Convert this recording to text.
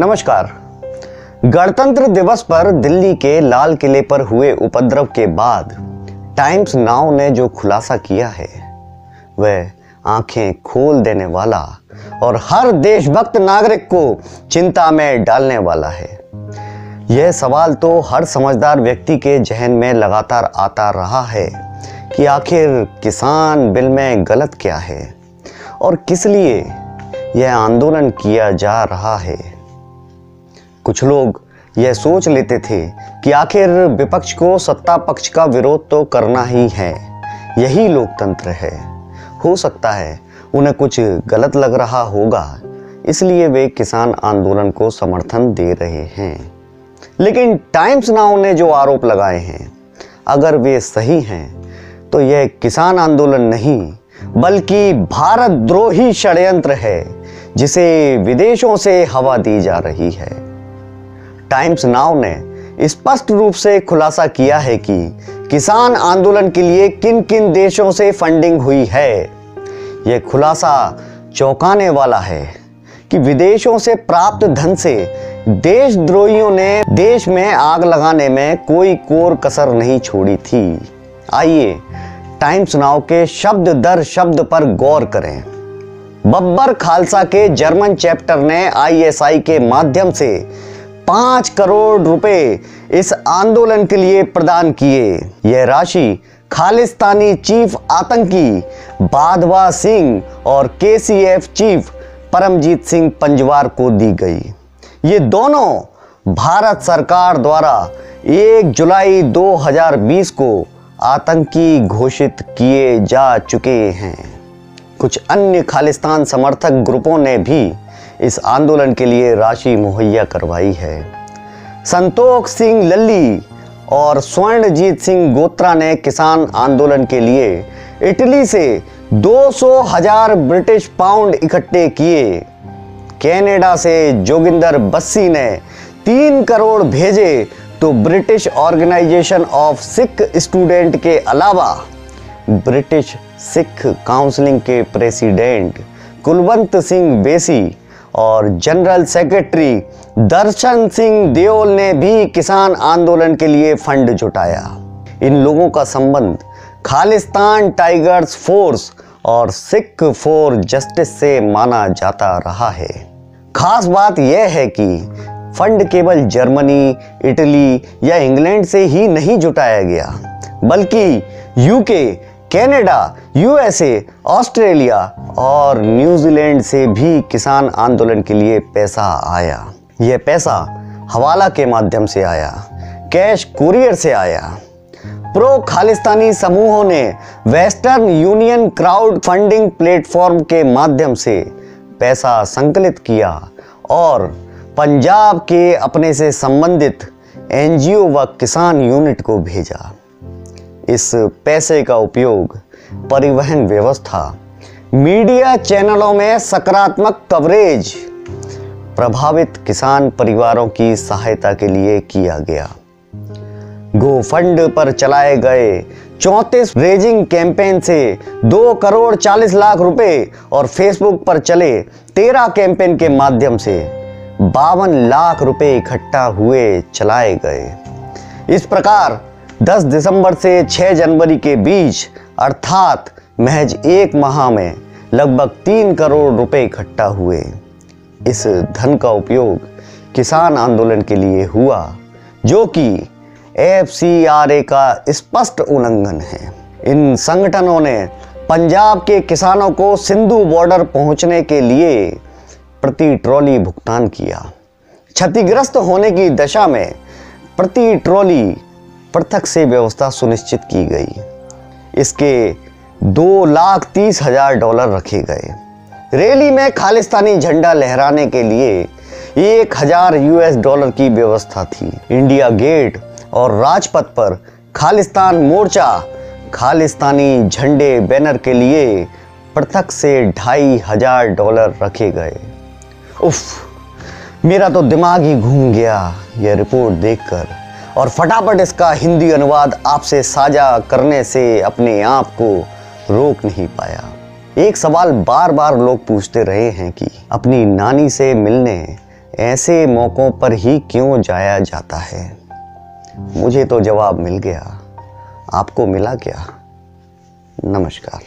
नमस्कार। गणतंत्र दिवस पर दिल्ली के लाल किले पर हुए उपद्रव के बाद टाइम्स नाउ ने जो खुलासा किया है, वह आँखें खोल देने वाला और हर देशभक्त नागरिक को चिंता में डालने वाला है। यह सवाल तो हर समझदार व्यक्ति के जहन में लगातार आता रहा है कि आखिर किसान बिल में गलत क्या है और किस लिए यह आंदोलन किया जा रहा है। कुछ लोग यह सोच लेते थे कि आखिर विपक्ष को सत्ता पक्ष का विरोध तो करना ही है। यही लोकतंत्र है। हो सकता है उन्हें कुछ गलत लग रहा होगा, इसलिए वे किसान आंदोलन को समर्थन दे रहे हैं। लेकिन टाइम्स नाउ ने जो आरोप लगाए हैं, अगर वे सही हैं तो यह किसान आंदोलन नहीं, बल्कि भारत द्रोही षड्यंत्र है, जिसे विदेशों से हवा दी जा रही है। टाइम्स नाउ ने स्पष्ट रूप से खुलासा किया है कि किसान आंदोलन के लिए किन किन देशों से फंडिंग हुई है? यह खुलासा चौंकाने वाला है कि विदेशों से प्राप्त धन से देशद्रोहियों ने देश में आग लगाने में कोई कोर कसर नहीं छोड़ी थी। आइए टाइम्स नाउ के शब्द दर शब्द पर गौर करें। बब्बर खालसा के जर्मन चैप्टर ने आईएसआई के माध्यम से पाँच करोड़ रुपए इस आंदोलन के लिए प्रदान किए। यह राशि खालिस्तानी चीफ आतंकी बाधवा सिंह और केसीएफ चीफ परमजीत सिंह पंजवार को दी गई। ये दोनों भारत सरकार द्वारा 1 जुलाई 2020 को आतंकी घोषित किए जा चुके हैं। कुछ अन्य खालिस्तान समर्थक ग्रुपों ने भी इस आंदोलन के लिए राशि मुहैया करवाई है। संतोख सिंह लल्ली और स्वर्णजीत सिंह गोत्रा ने किसान आंदोलन के लिए इटली से 200 हज़ार ब्रिटिश पाउंड इकट्ठे किए। कनाडा से जोगिंदर बस्सी ने तीन करोड़ भेजे तो British organisation of Sikh student के अलावा ब्रिटिश सिख काउंसिलिंग के प्रेसिडेंट कुलवंत सिंह बेसी और जनरल सेक्रेटरी दर्शन सिंह देओल ने भी किसान आंदोलन के लिए फंड जुटाया। इन लोगों का संबंध खालिस्तान टाइगर्स फोर्स और सिख फॉर जस्टिस से माना जाता रहा है। खास बात यह है कि फंड केवल जर्मनी, इटली या इंग्लैंड से ही नहीं जुटाया गया, बल्कि यूके कनाडा, यूएसए ऑस्ट्रेलिया और न्यूजीलैंड से भी किसान आंदोलन के लिए पैसा आया। यह पैसा हवाला के माध्यम से आया कैश कुरियर से आया। प्रो खालिस्तानी समूहों ने Western Union crowd funding platform के माध्यम से पैसा संकलित किया और पंजाब के अपने से संबंधित एनजीओ व किसान यूनिट को भेजा। इस पैसे का उपयोग परिवहन व्यवस्था, मीडिया चैनलों में सकारात्मक कवरेज प्रभावित किसान परिवारों की सहायता के लिए किया गया। गो फंड पर चलाए गए चौंतीस रेजिंग कैंपेन से दो करोड़ चालीस लाख रुपए और फेसबुक पर चले तेरह कैंपेन के माध्यम से बावन लाख रुपए इकट्ठा हुए चलाए गए। इस प्रकार 10 दिसंबर से 6 जनवरी के बीच, अर्थात महज एक माह में, लगभग तीन करोड़ रुपए इकट्ठा हुए। इस धन का उपयोग किसान आंदोलन के लिए हुआ, जो कि एफसीआरए का स्पष्ट उल्लंघन है। इन संगठनों ने पंजाब के किसानों को सिंधु बॉर्डर पहुँचने के लिए प्रति ट्रॉली भुगतान किया। क्षतिग्रस्त होने की दशा में प्रति ट्रॉली पृथक से व्यवस्था सुनिश्चित की गई। इसके दो लाख तीस हज़ार डॉलर रखे गए। रैली में खालिस्तानी झंडा लहराने के लिए एक हज़ार यूएस डॉलर की व्यवस्था थी। इंडिया गेट और राजपथ पर खालिस्तान मोर्चा, खालिस्तानी झंडे बैनर के लिए पृथक से ढाई हज़ार डॉलर रखे गए। उफ, मेरा तो दिमाग ही घूम गया, यह रिपोर्ट देखकर। और फटाफट इसका हिंदी अनुवाद आपसे साझा करने से अपने आप को रोक नहीं पाया। एक सवाल बार बार लोग पूछते रहे हैं कि अपनी नानी से मिलने ऐसे मौक़ों पर ही क्यों जाया जाता है? मुझे तो जवाब मिल गया। आपको मिला क्या? नमस्कार।